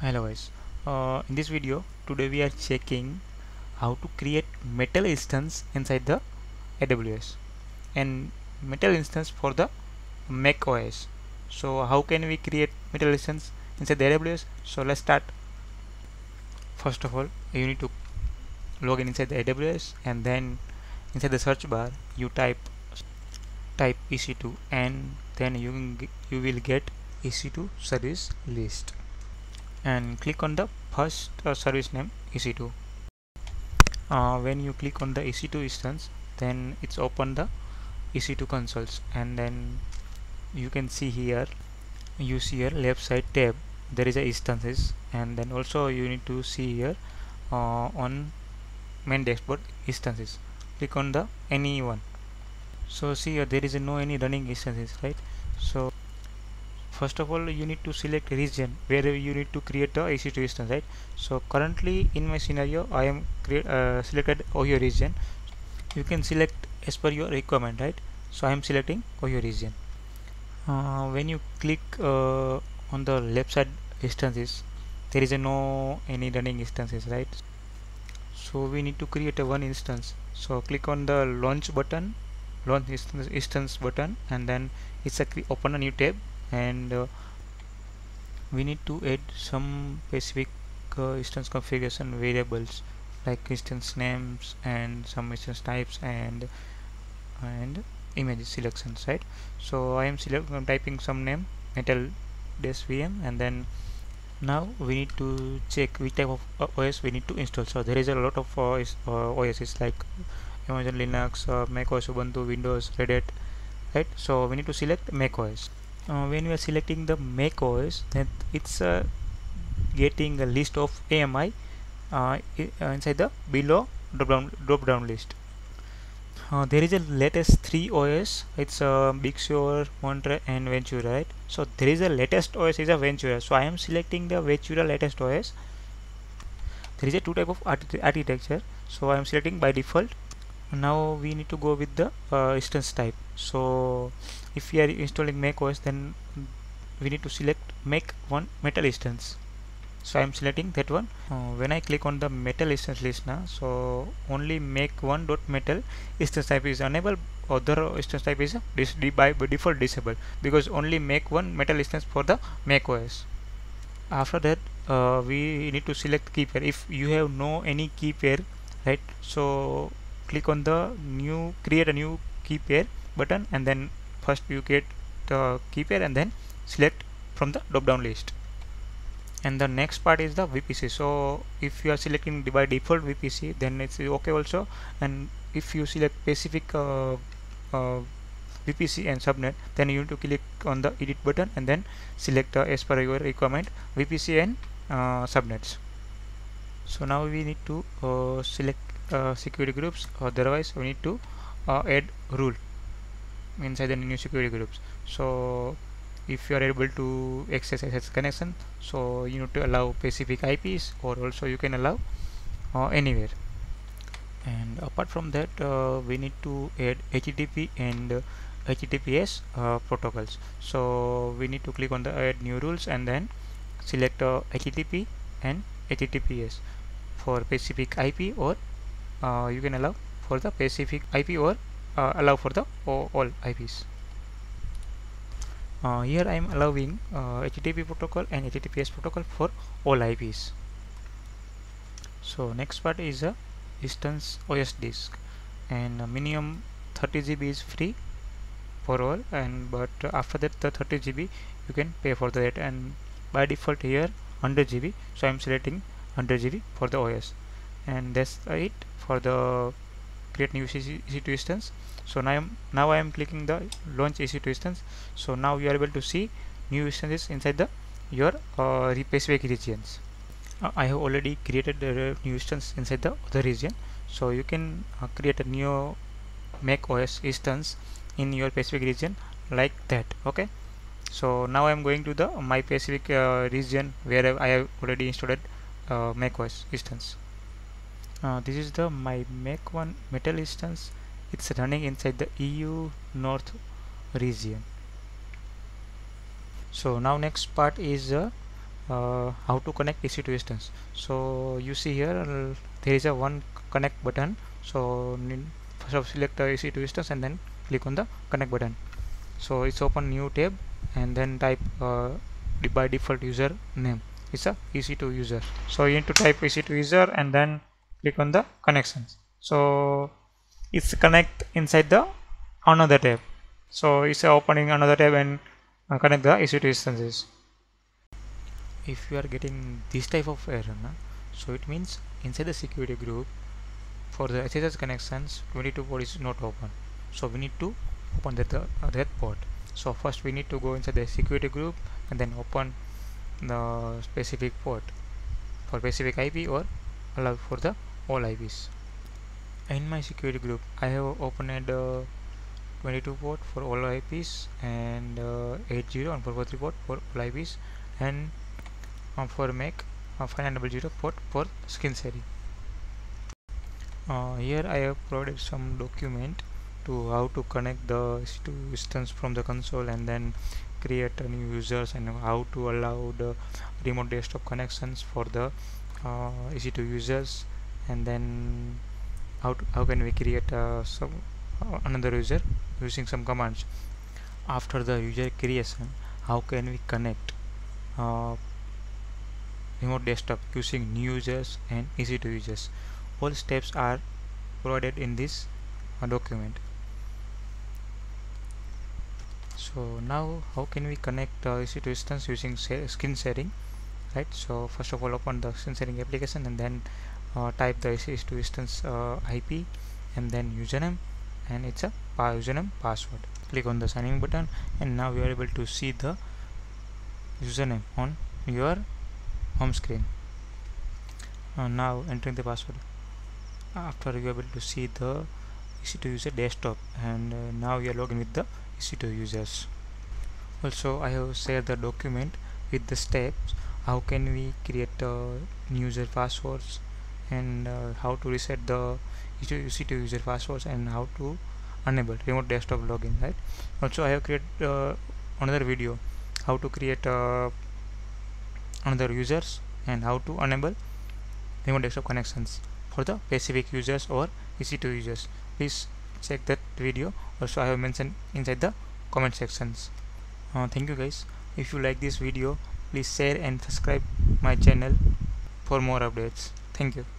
hello guys. Uh, in this video today we are checking how to create metal instance inside the AWS and metal instance for the Mac OS so how can we create metal instance inside the AWS so let's start. First of all you need to log in inside the AWS and then inside the search bar you type type EC2 and then you you will get EC2 service list and click on the first uh, service name EC2 uh, when you click on the EC2 instance then it's open the EC2 consoles. And then you can see here you see here left side tab. There is a instances. And then also you need to see here uh, on main dashboard instances. Click on the any one so see here there is no any running instances right? So first of all you need to select region where you need to create a EC2 instance right? So currently in my scenario I am create uh, selected Ohio region. You can select as per your requirement right? So I am selecting Ohio region. Uh, when you click uh, on the left side instances there is no any running instances right? So we need to create a one instance. So click on the launch button launch instance, instance button and then it's a open a new tab and uh, we need to add some specific uh, instance configuration variables like instance names and some instance types and and image selections right? So I am I'm typing some name metal dash vm and then now we need to check which type of uh, OS we need to install. So there is a lot of uh, uh, OSs like Amazon Linux, uh, Mac OS Ubuntu, Windows, Red Hat right? So we need to select Mac OS uh, when we are selecting the Mac OS then it's uh, getting a list of AMI uh, uh, inside the below drop down, drop down list. Uh, there is a latest 3 OS it's uh, Big Sur, Monterey and Ventura right? So there is a latest OS is a Ventura. So I am selecting the Ventura latest OS there is a two type of architecture. So I am selecting by default. Now we need to go with the uh, instance type. So if we are installing Mac OS then we need to select Mac one metal instance. So I'm selecting that one. Uh, when I click on the metal instance list so only Mac one dot metal instance type is enabled. Other instance type is dis by default disabled because only Mac one metal instance for the Mac OS after that uh, we need to select key pair. If you have no any key pair right so click on the new create a new key pair button and then first you get the key pair and then select from the drop down list. And the next part is the VPC so if you are selecting by default VPC then it's okay also. And if you select specific uh, uh, VPC and subnet then you need to click on the edit button and then select uh, as per your requirement VPC and uh, subnets. So now we need to uh, select uh, security groups. Otherwise we need to uh, add rule inside the new security groups. So if you are able to access SS connection so you need to allow specific IPs or also you can allow uh, anywhere. And apart from that uh, we need to add HTTP and HTTPS uh, protocols. So we need to click on the add new rules and then select HTTP and HTTPS for specific IP or uh, you can allow for the specific IP or uh, allow for the all IPs uh, here I am allowing HTTP protocol and HTTPS protocol for all IPs so next part is a instance OS disk. And minimum 30 GB is free for all and but after that the 30 GB you can pay for that. And by default here 100 GB so I'm selecting 100 GB for the OS and that's it for the create new EC2 instance. So now I'm now I am clicking the launch EC2 instance. So now you are able to see new instances inside the your uh, specific regions. Uh, I have already created the new instance inside the other region. So you can uh, create a new Mac OS instance in your specific region like that okay? So now I am going to the my specific uh, region where I have already installed uh, Mac OS instance uh, this is the my Mac one metal instance. It's running inside the EU North region. So now next part is uh, uh, how to connect EC2 instance so you see here uh, there is a one connect button. So first of select the EC2 instance and then click on the connect button. So it's open new tab and then type uh, by default user name. It's a EC2 user. So you need to type EC2 user and then click on the connections. So it's connect inside the another tab. So it's opening another tab and uh, connect the EC2 instances. If you are getting this type of error so it means inside the security group for the SSH connections 22 port is not open. So we need to open that, uh, that port. So first we need to go inside the security group and then open the specific port for specific IP or allow for the all IPs in my security group I have opened uh, 22 port for all IPs and uh, 80 and 443 port for all IPs and uh, for make uh, 5900 port for screen sharing uh, here I have provided some document to how to connect the EC2 instance from the console and then create a new users and how to allow the remote desktop connections for the uh, EC2 users and then how, to, how can we create uh, some uh, another user using some commands? After the user creation how can we connect uh, remote desktop using new users and EC2 users? All steps are provided in this uh, document. So now how can we connect uh, EC2 instance using screen sharing? Right so first of all open the screen sharing application and then type the EC2 instance uh, IP and then username and it's a username password. Click on the signing button and now you are able to see the username on your home screen. Uh, now entering the password. After you are able to see the EC2 user desktop and uh, now you are logging with the EC2 users. Also I have shared the document with the steps. How can we create uh, user passwords and uh, how to reset the EC2 user passwords and how to enable remote desktop login right? Also I have created uh, another video how to create uh, another users and how to enable remote desktop connections for the specific users or EC2 users. Please check that video. Also I have mentioned inside the comment sections. Uh, thank you guys. If you like this video please share and subscribe my channel for more updates. Thank you